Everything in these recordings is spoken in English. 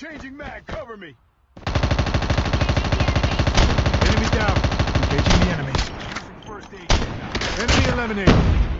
Changing mag, cover me. Enemy down. Engaging the enemy. Using first aid kit now. Enemy eliminated.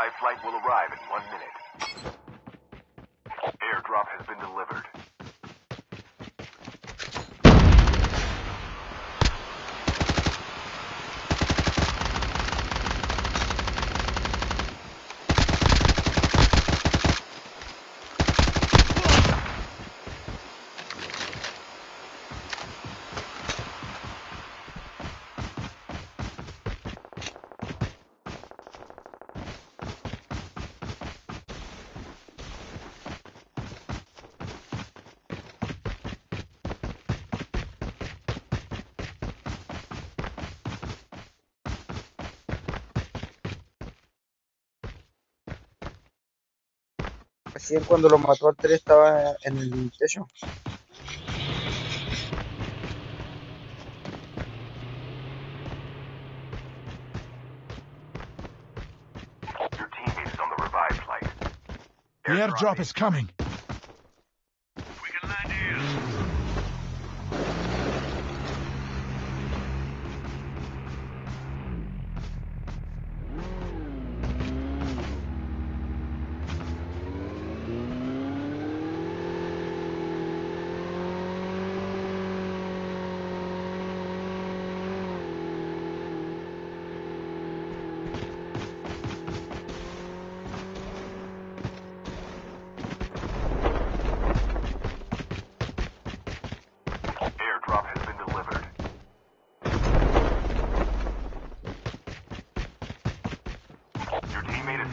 flight will arrive in one minute. Airdrop has been delivered. Recién cuando lo mató al 3 estaba en el techo. The airdrop is coming.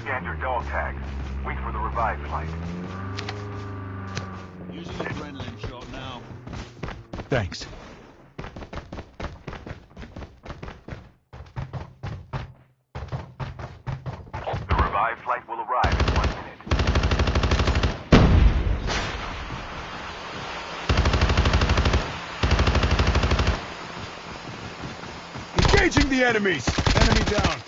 Scanned your dog tags. Wait for the revived flight. Using adrenaline shot now. Thanks. The revived flight will arrive in one minute. Engaging the enemies! Enemy down.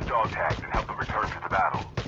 the dog tags and help them return to the battle.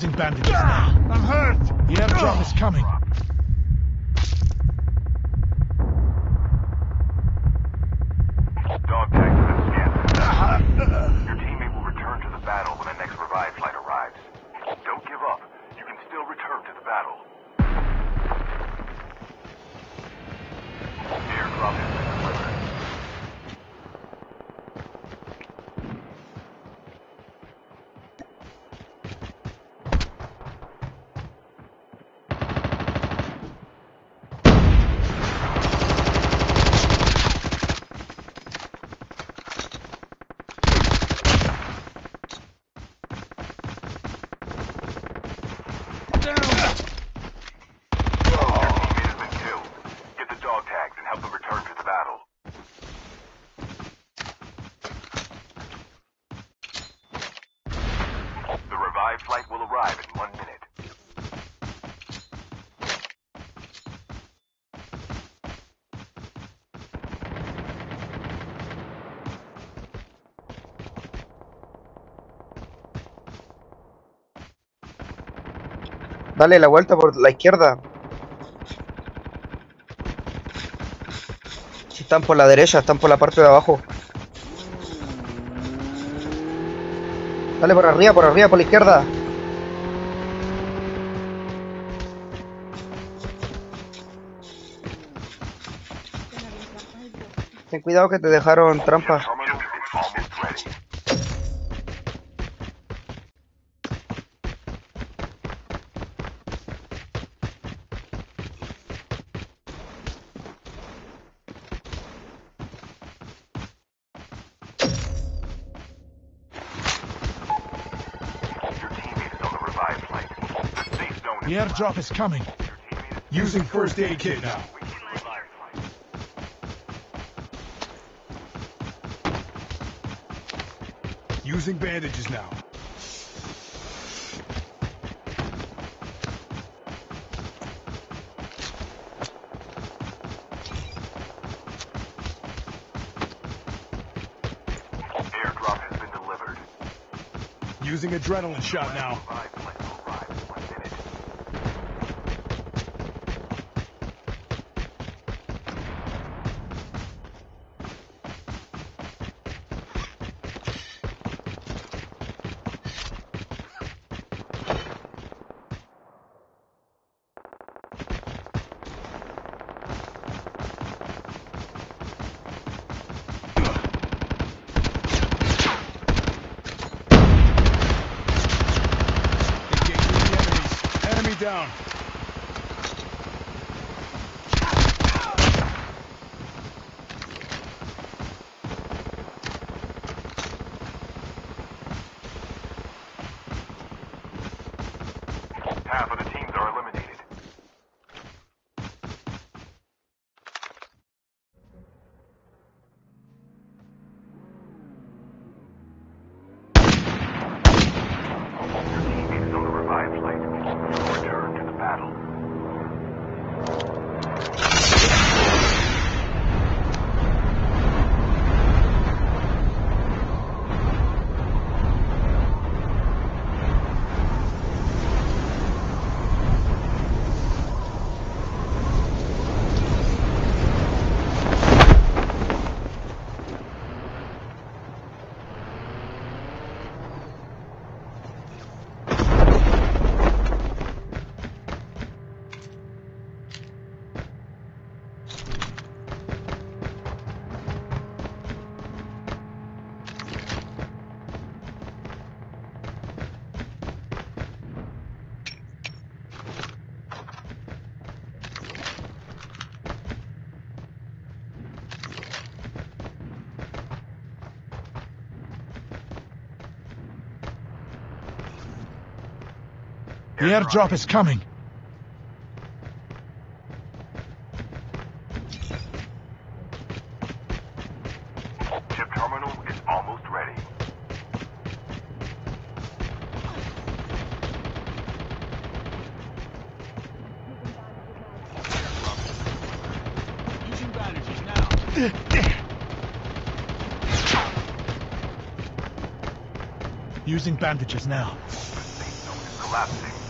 Using bandages now. I'm hurt! The airdrop is coming. Dale la vuelta por la izquierda. Si están por la derecha, están por la parte de abajo. Dale por arriba, por arriba, por la izquierda. Ten cuidado que te dejaron trampa. The airdrop is coming. Your teammate is Using first aid kit now. Reaching revived flight. Using bandages now. Airdrop has been delivered. Using adrenaline shot now. Revived flight will arrive in one minute. Engaging the enemies. Enemy down. Half of the teams are eliminated. Your teammate is on the revived flight. Return to the battle. The airdrop is coming. Chip terminal is almost ready. Using bandages now. Using bandages now. The safe zone is collapsing.